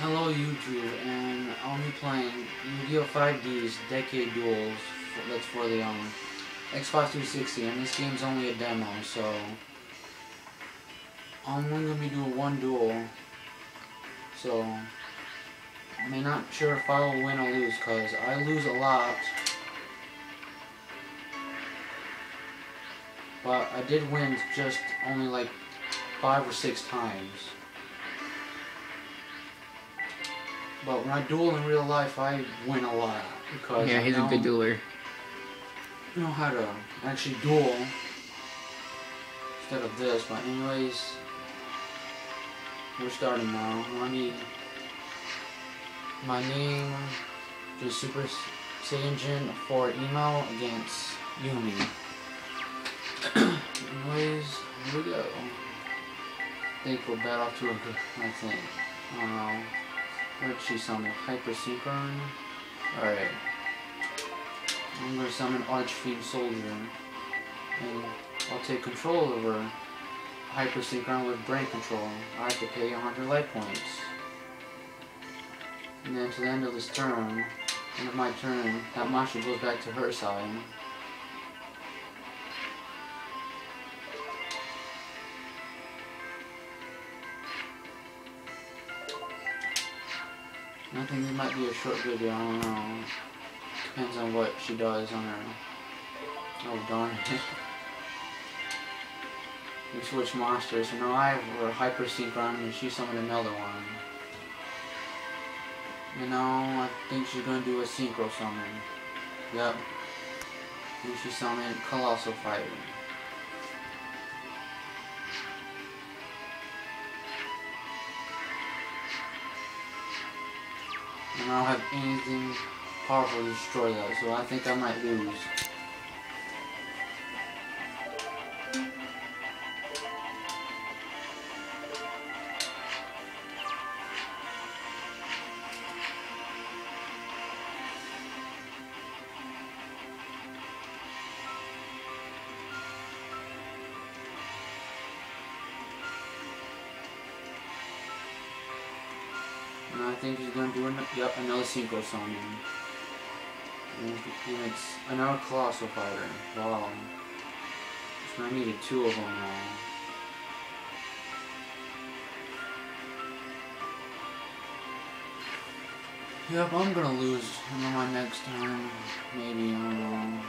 Hello YouTube, and I'll be playing Yu-Gi-Oh! 5D's Decade Duels, for, that's for the um, Xbox 360, and this game's only a demo, so I'm only going to be doing one duel, so I'm not sure if I'll win or lose, because I lose a lot, but I did win just only like five or six times. But when I duel in real life, I win a lot because Yeah, I he's a know, good dueler. know how to actually duel instead of this. But anyways, we're starting now. I need my name, just Super Saiyan for email against Yumi. anyways, here we go. I think we'll bat off to a good, I think. I don't know. Where'd she summon? Hyper? Alright. I'm gonna summon Archfiend Soldier. And I'll take control over Hyper Synchron with Brain Control. I have to pay 100 life points. And then to the end of this turn, end of my turn, that monster goes back to her side. I think it might be a short video, I don't know. Depends on what she does on her. Oh darn it. we switch monsters, so now I have a Hyper Synchron and she summoned another one. You know, I think she's gonna do a Synchro summon. Yep. And she summoned Colossal Fighter. And I don't have anything powerful to destroy that, so I think I might lose. Think he's gonna do an yep, another synchro summon. And it's another colossal fighter. Wow. So I needed two of them now. Yep, I'm gonna lose on my next turn. Maybe, I don't know.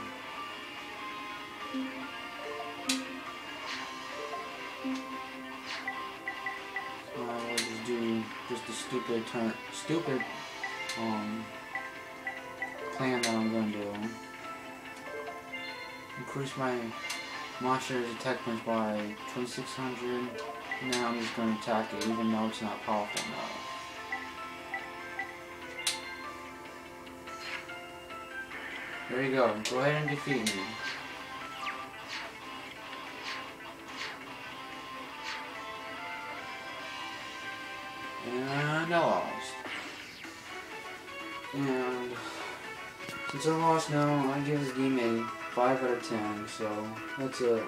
Just a stupid turn, stupid um plan that I'm gonna do. Increase my monster's attack points by 2600. Now I'm just gonna attack it, even though it's not powerful enough. There you go. Go ahead and defeat me. And I lost. And since I lost now, I give this game a 5 out of 10, so that's it.